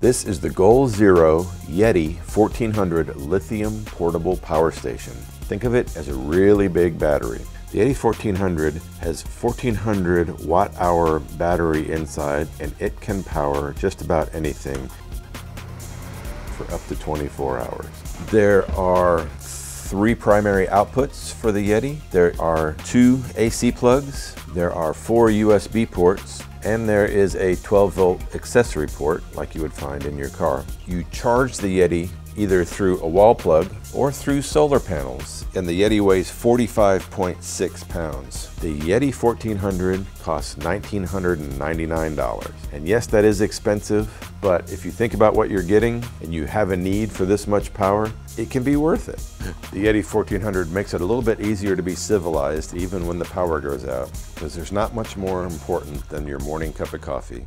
This is the Goal Zero Yeti 1400 lithium portable power station. Think of it as a really big battery. The Yeti 1400 has 1400 watt hour battery inside and it can power just about anything for up to 24 hours. There are three primary outputs for the Yeti. There are two AC plugs, there are four USB ports, and there is a 12 volt accessory port like you would find in your car. You charge the Yeti either through a wall plug or through solar panels, and the Yeti weighs 45.6 pounds. The Yeti 1400 costs $1,999. And yes, that is expensive, but if you think about what you're getting and you have a need for this much power, it can be worth it. The Yeti 1400 makes it a little bit easier to be civilized even when the power goes out, because there's not much more important than your morning cup of coffee.